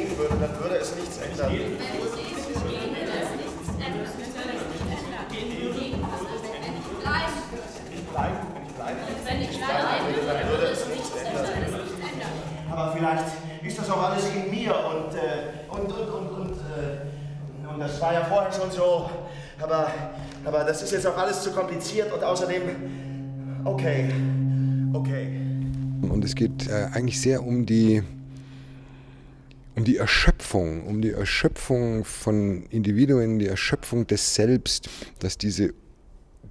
gehen würde, dann würde es nichts ändern. Aber vielleicht ist das auch alles in mir und, äh, und, und, und, und, äh, und das war ja vorher schon so. Aber, aber das ist jetzt auch alles zu kompliziert und außerdem, okay, okay. Und es geht äh, eigentlich sehr um die, um die Erschöpfung, um die Erschöpfung von Individuen, die Erschöpfung des Selbst, dass diese,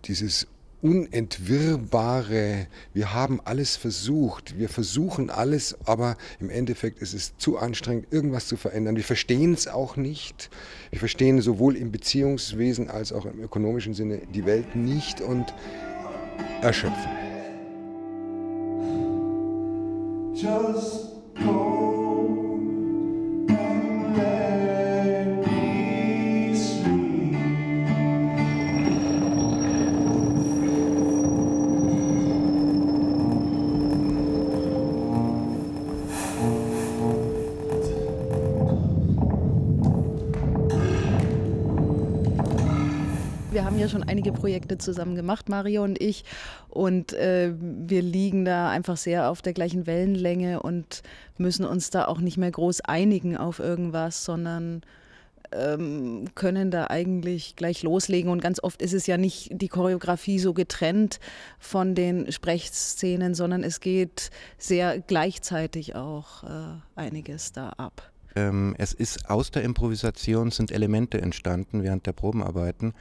dieses unentwirrbare, wir haben alles versucht, wir versuchen alles, aber im Endeffekt ist es zu anstrengend, irgendwas zu verändern. Wir verstehen es auch nicht. Wir verstehen sowohl im Beziehungswesen als auch im ökonomischen Sinne die Welt nicht und erschöpfen. Just Wir haben ja schon einige Projekte zusammen gemacht, Mario und ich. Und äh, wir liegen da einfach sehr auf der gleichen Wellenlänge und müssen uns da auch nicht mehr groß einigen auf irgendwas, sondern ähm, können da eigentlich gleich loslegen. Und ganz oft ist es ja nicht die Choreografie so getrennt von den Sprechszenen, sondern es geht sehr gleichzeitig auch äh, einiges da ab. Ähm, es ist aus der Improvisation sind Elemente entstanden während der Probenarbeiten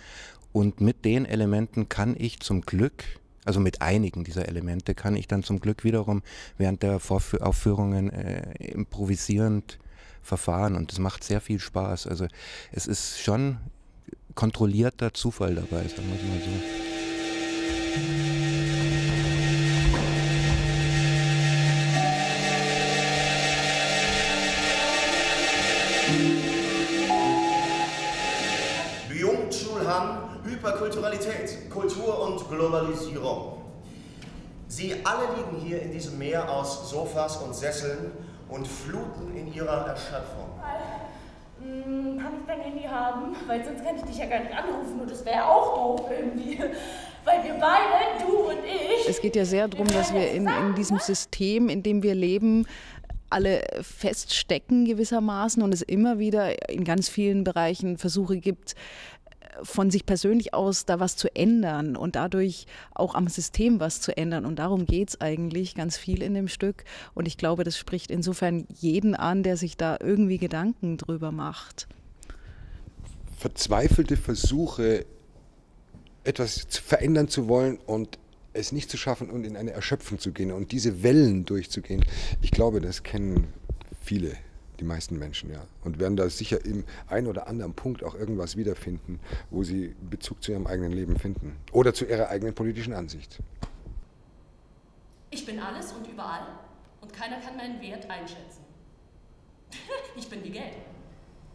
und mit den Elementen kann ich zum Glück, also mit einigen dieser Elemente, kann ich dann zum Glück wiederum während der Vorfü Aufführungen äh, improvisierend verfahren. Und es macht sehr viel Spaß. Also es ist schon kontrollierter Zufall dabei, sagen wir mal Byung-Chul Han, Hyperkulturalität, Kultur und Globalisierung. Sie alle liegen hier in diesem Meer aus Sofas und Sesseln und fluten in ihrer Erschöpfung. Hm, kann ich dein Handy haben? Weil sonst kann ich dich ja gar nicht anrufen und das wäre auch doof irgendwie. Weil wir beide, du und ich. Es geht ja sehr darum, dass wir in, in diesem System, in dem wir leben, alle feststecken gewissermaßen und es immer wieder in ganz vielen Bereichen Versuche gibt, von sich persönlich aus da was zu ändern und dadurch auch am System was zu ändern. Und darum geht es eigentlich ganz viel in dem Stück. Und ich glaube, das spricht insofern jeden an, der sich da irgendwie Gedanken drüber macht. Verzweifelte Versuche, etwas verändern zu wollen und es nicht zu schaffen und in eine Erschöpfung zu gehen und diese Wellen durchzugehen. Ich glaube, das kennen viele die meisten Menschen, ja. Und werden da sicher im einen oder anderen Punkt auch irgendwas wiederfinden, wo sie Bezug zu ihrem eigenen Leben finden. Oder zu ihrer eigenen politischen Ansicht. Ich bin alles und überall und keiner kann meinen Wert einschätzen. ich bin wie Geld.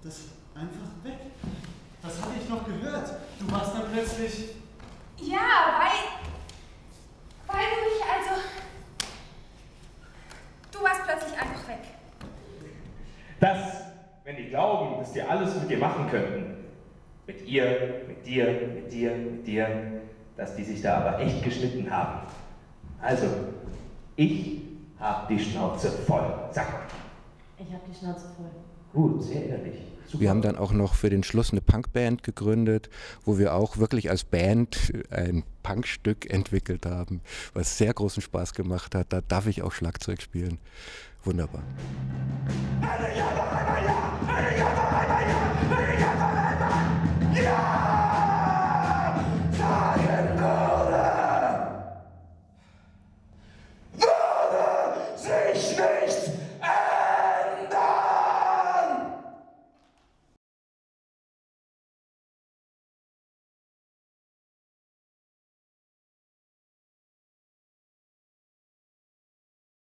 Das ist einfach weg. Das hatte ich noch gehört. Du warst dann plötzlich. Ja, weil. Weil du mich also. Du warst plötzlich einfach weg. Das, wenn die glauben, dass die alles mit dir machen könnten, mit ihr, mit dir, mit dir, mit dir, dass die sich da aber echt geschnitten haben. Also, ich hab die Schnauze voll. Sag mal. Ich hab die Schnauze voll. Gut, sehr ehrlich. Super. Wir haben dann auch noch für den Schluss eine Punkband gegründet, wo wir auch wirklich als Band ein Punkstück entwickelt haben, was sehr großen Spaß gemacht hat. Da darf ich auch Schlagzeug spielen. Wunderbar. Eine Ja,